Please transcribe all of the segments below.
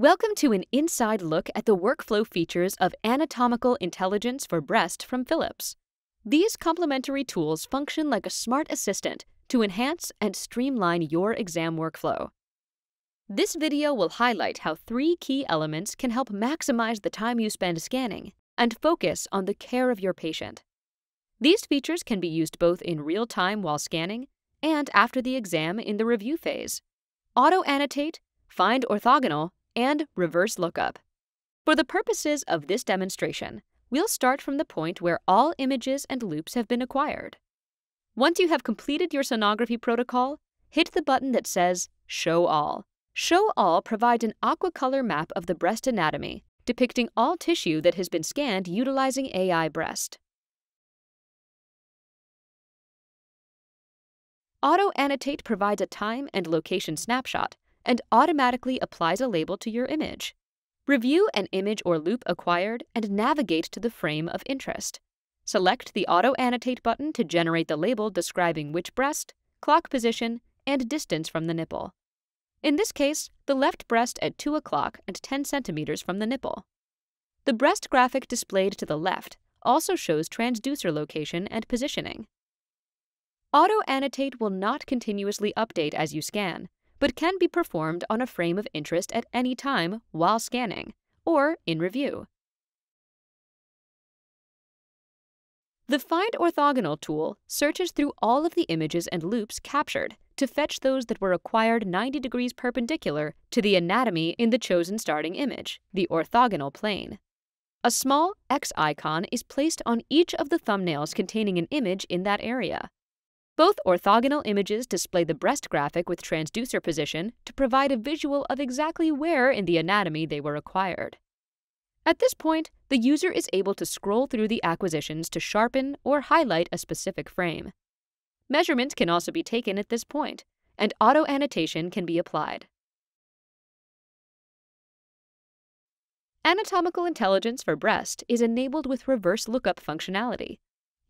Welcome to an inside look at the workflow features of Anatomical Intelligence for Breast from Philips. These complementary tools function like a smart assistant to enhance and streamline your exam workflow. This video will highlight how three key elements can help maximize the time you spend scanning and focus on the care of your patient. These features can be used both in real time while scanning and after the exam in the review phase. Auto annotate, find orthogonal, and reverse lookup. For the purposes of this demonstration, we'll start from the point where all images and loops have been acquired. Once you have completed your sonography protocol, hit the button that says Show All. Show All provides an aquacolor map of the breast anatomy, depicting all tissue that has been scanned utilizing AI Breast. Auto Annotate provides a time and location snapshot and automatically applies a label to your image. Review an image or loop acquired and navigate to the frame of interest. Select the Auto Annotate button to generate the label describing which breast, clock position, and distance from the nipple. In this case, the left breast at 2 o'clock and 10 centimeters from the nipple. The breast graphic displayed to the left also shows transducer location and positioning. Auto Annotate will not continuously update as you scan, but can be performed on a frame of interest at any time while scanning or in review. The Find Orthogonal tool searches through all of the images and loops captured to fetch those that were acquired 90 degrees perpendicular to the anatomy in the chosen starting image, the orthogonal plane. A small X icon is placed on each of the thumbnails containing an image in that area. Both orthogonal images display the breast graphic with transducer position to provide a visual of exactly where in the anatomy they were acquired. At this point, the user is able to scroll through the acquisitions to sharpen or highlight a specific frame. Measurements can also be taken at this point, and auto annotation can be applied. Anatomical intelligence for breast is enabled with reverse lookup functionality.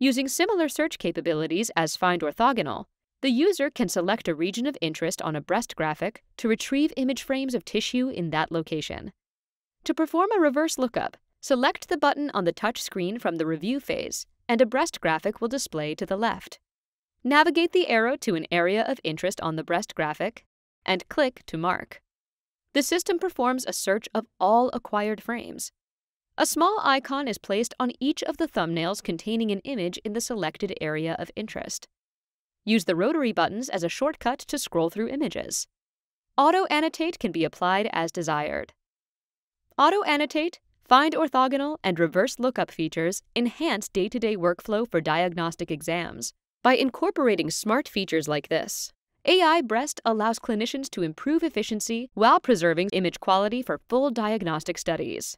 Using similar search capabilities as Find Orthogonal, the user can select a region of interest on a breast graphic to retrieve image frames of tissue in that location. To perform a reverse lookup, select the button on the touch screen from the review phase, and a breast graphic will display to the left. Navigate the arrow to an area of interest on the breast graphic, and click to mark. The system performs a search of all acquired frames, a small icon is placed on each of the thumbnails containing an image in the selected area of interest. Use the rotary buttons as a shortcut to scroll through images. Auto Annotate can be applied as desired. Auto Annotate, Find Orthogonal, and Reverse Lookup features enhance day to day workflow for diagnostic exams. By incorporating smart features like this, AI Breast allows clinicians to improve efficiency while preserving image quality for full diagnostic studies.